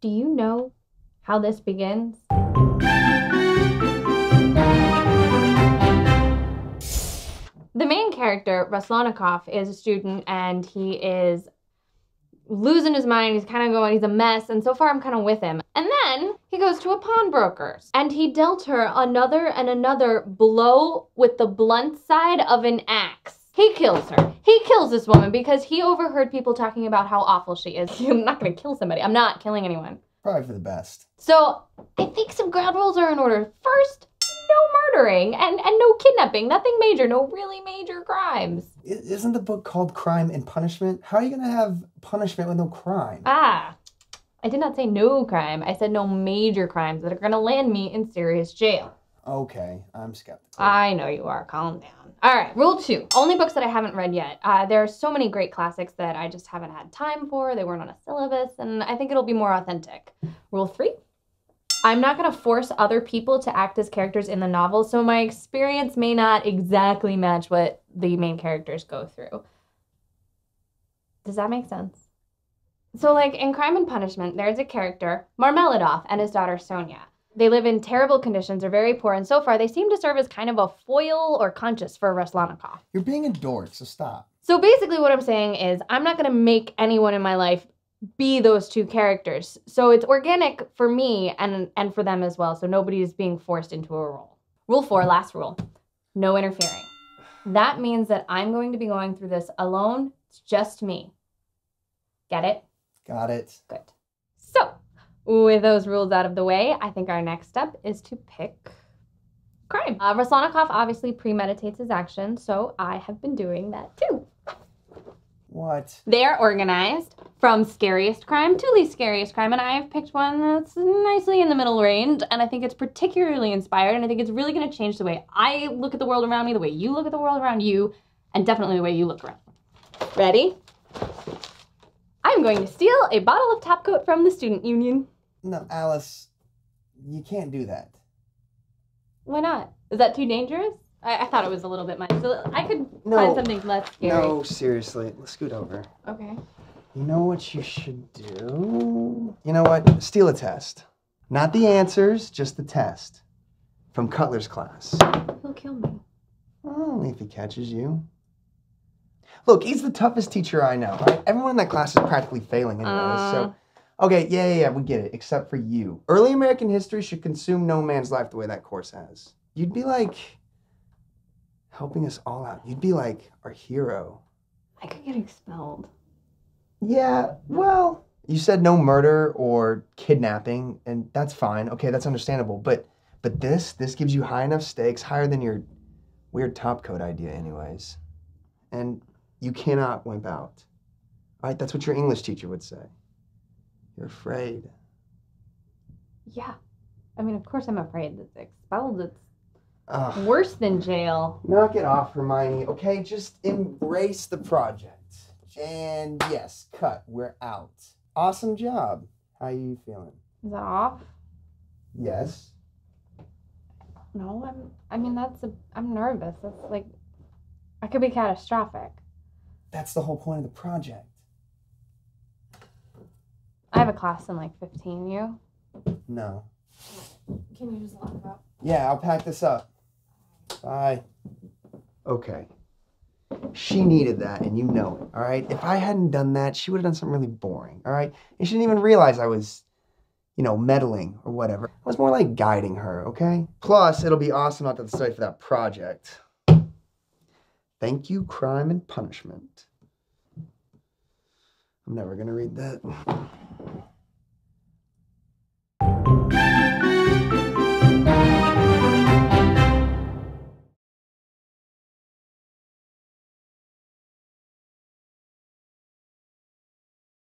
Do you know how this begins? The main character, Raskolnikov, is a student and he is losing his mind. He's kind of going, he's a mess. And so far, I'm kind of with him. And then he goes to a pawnbroker's and he dealt her another and another blow with the blunt side of an axe. He kills her. He kills this woman because he overheard people talking about how awful she is. I'm not going to kill somebody. I'm not killing anyone. Probably for the best. So I think some ground rules are in order. First, no murdering and, and no kidnapping. Nothing major. No really major crimes. I- Isn't the book called Crime and Punishment? How are you going to have punishment with no crime? Ah, I did not say no crime. I said no major crimes that are going to land me in serious jail. Okay, I'm skeptical. I know you are. Calm down. All right, rule two. Only books that I haven't read yet. Uh, there are so many great classics that I just haven't had time for. They weren't on a syllabus, and I think it'll be more authentic. Rule three. I'm not going to force other people to act as characters in the novel, so my experience may not exactly match what the main characters go through. Does that make sense? So, like in Crime and Punishment, there's a character, Marmeladov, and his daughter Sonia. They live in terrible conditions, are very poor, and so far they seem to serve as kind of a foil or conscious for Raskolnikov. You're being a dork, so stop. So basically, what I'm saying is, I'm not going to make anyone in my life be those two characters. So it's organic for me and and for them as well. So nobody is being forced into a role. Rule four, last rule: no interfering. That means that I'm going to be going through this alone. It's just me. Get it? Got it. Good. With those rules out of the way, I think our next step is to pick crime. Uh, Raskolnikov obviously premeditates his action, so I have been doing that too. What? They're organized from scariest crime to least scariest crime, and I have picked one that's nicely in the middle range, and I think it's particularly inspired, and I think it's really going to change the way I look at the world around me, the way you look at the world around you, and definitely the way you look around. Ready? I'm going to steal a bottle of top coat from the student union. No, Alice, you can't do that. Why not? Is that too dangerous? I, I thought it was a little bit much. So I could No. find something less scary. No, seriously. Let's scoot over. Okay. You know what you should do? You know what? Steal a test. Not the answers, just the test. From Cutler's class. He'll kill me. Only if he catches you. Look, he's the toughest teacher I know. Right? Everyone in that class is practically failing anyway. Uh. so, okay, yeah, yeah, yeah, we get it. Except for you. Early American history should consume no man's life the way that course has. You'd be like helping us all out. You'd be like our hero. I could get expelled. Yeah, well, you said no murder or kidnapping, and that's fine. Okay, that's understandable. But but this this gives you high enough stakes, higher than your weird top coat idea, anyways. And you cannot wimp out. All right, that's what your English teacher would say. You're afraid. Yeah. I mean, of course I'm afraid that expelled. It's Ugh. worse than jail. Knock it off, Hermione. Okay, just embrace the project. And yes, cut. We're out. Awesome job. How are you feeling? Is that off? Yes. No, I'm. I mean, that's a. I'm nervous. That's like, I could be catastrophic. That's the whole point of the project. I have a class in like 15. You? No. Can you just lock it up? Yeah, I'll pack this up. Bye. Okay. She needed that, and you know it, all right? If I hadn't done that, she would have done something really boring, all right? And she didn't even realize I was, you know, meddling or whatever. I was more like guiding her, okay? Plus, it'll be awesome not to the study for that project. Thank you, Crime and Punishment. I'm never gonna read that.